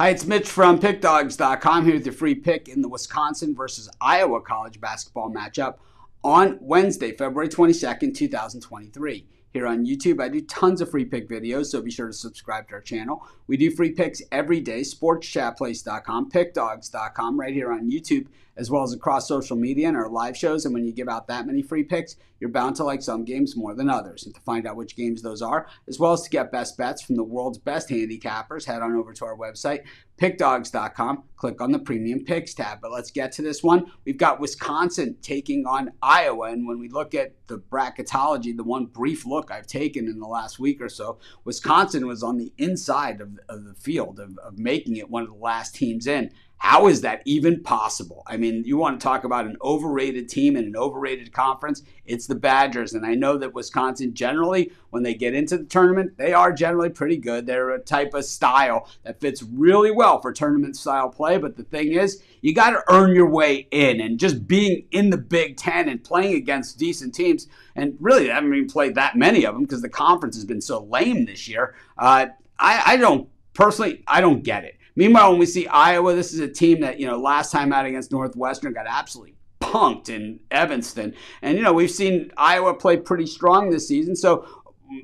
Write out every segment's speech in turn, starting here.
Hi, it's Mitch from PickDawgz.com here with your free pick in the Wisconsin versus Iowa college basketball matchup on Wednesday, February 22nd, 2023 here on YouTube. I do tons of free pick videos, so be sure to subscribe to our channel. We do free picks every day, sportschatplace.com, pickdawgz.com, right here on YouTube, as well as across social media and our live shows. And when you give out that many free picks, you're bound to like some games more than others. And to find out which games those are, as well as to get best bets from the world's best handicappers, head on over to our website, pickdawgz.com, Click on the premium picks tab. But let's get to this one. We've got Wisconsin taking on Iowa. And when we look at the bracketology, the one brief look I've taken in the last week or so, Wisconsin was on the inside of, of the field of, of making it one of the last teams in. How is that even possible? I mean, you want to talk about an overrated team in an overrated conference? It's the Badgers. And I know that Wisconsin generally, when they get into the tournament, they are generally pretty good. They're a type of style that fits really well for tournament style play. But the thing is, you got to earn your way in. And just being in the Big Ten and playing against decent teams, and really, I haven't even played that many of them because the conference has been so lame this year. Uh, I, I don't personally, I don't get it. Meanwhile, when we see Iowa, this is a team that, you know, last time out against Northwestern got absolutely punked in Evanston. And, you know, we've seen Iowa play pretty strong this season. So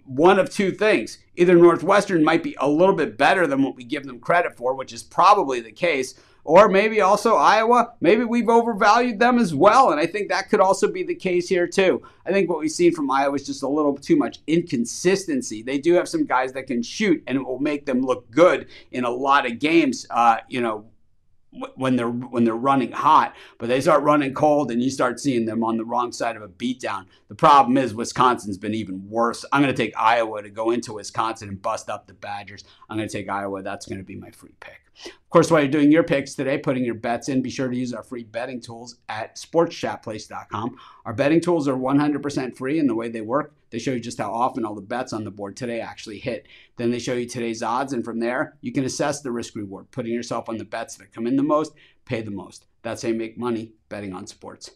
one of two things. Either Northwestern might be a little bit better than what we give them credit for, which is probably the case, or maybe also Iowa, maybe we've overvalued them as well. And I think that could also be the case here, too. I think what we've seen from Iowa is just a little too much inconsistency. They do have some guys that can shoot, and it will make them look good in a lot of games. Uh, you know, when they're when they're running hot, but they start running cold, and you start seeing them on the wrong side of a beatdown. The problem is Wisconsin's been even worse. I'm going to take Iowa to go into Wisconsin and bust up the Badgers. I'm going to take Iowa. That's going to be my free pick. Of course, while you're doing your picks today, putting your bets in, be sure to use our free betting tools at sportschatplace.com. Our betting tools are 100% free, and the way they work, they show you just how often all the bets on the board today actually hit. Then they show you today's odds, and from there, you can assess the risk reward, putting yourself on the bets that come in the most, pay the most. That's how you make money betting on sports.